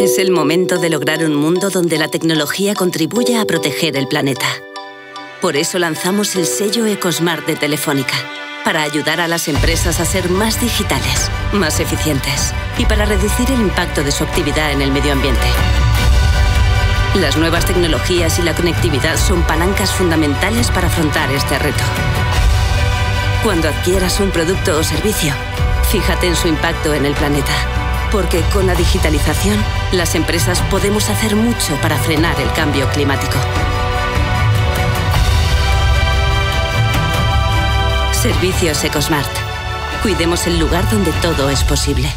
Es el momento de lograr un mundo donde la tecnología contribuya a proteger el planeta. Por eso lanzamos el sello Ecosmart de Telefónica, para ayudar a las empresas a ser más digitales, más eficientes y para reducir el impacto de su actividad en el medio ambiente. Las nuevas tecnologías y la conectividad son palancas fundamentales para afrontar este reto. Cuando adquieras un producto o servicio, fíjate en su impacto en el planeta porque con la digitalización, las empresas podemos hacer mucho para frenar el cambio climático. Servicios EcoSmart. Cuidemos el lugar donde todo es posible.